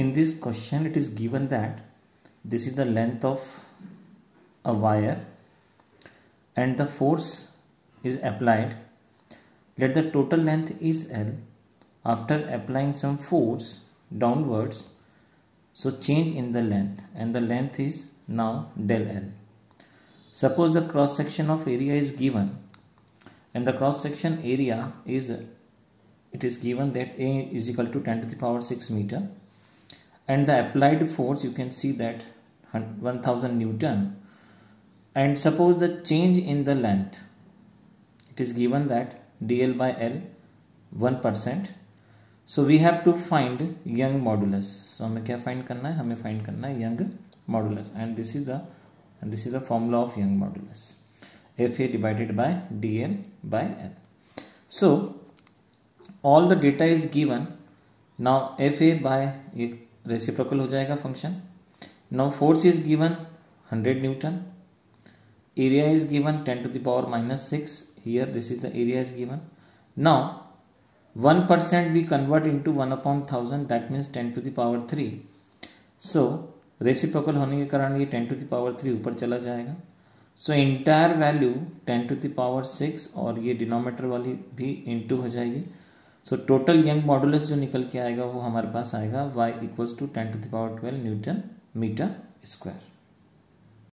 in this question it is given that this is the length of a wire and the force is applied. Let the total length is L. After applying some force downwards so change in the length and the length is now del L. Suppose the cross section of area is given and the cross section area is it is given that A is equal to 10 to the power 6 meter and the applied force you can see that 1000 Newton and suppose the change in the length it is given that dl by l 1% so we have to find young modulus so हमें क्या find करना है हमें find करना है young modulus and this is the and this is the formula of young modulus fa divided by dl by l so all the data is given now fa by reciprocal हो जाएगा function now force is given 100 newton area is given 10 to the power minus six here this is the area is given now one percent we convert into one upon thousand that means ten to the power three so reciprocal होने के कारण ये ten to the power three ऊपर चला जाएगा. So entire value ten to the power six और ये denominator वाली भी इंटू हो जाएगी. सो टोटल यंग मॉडुलस जो निकल के आएगा वो हमारे पास आएगा Y equals to ten to the power twelve newton metre square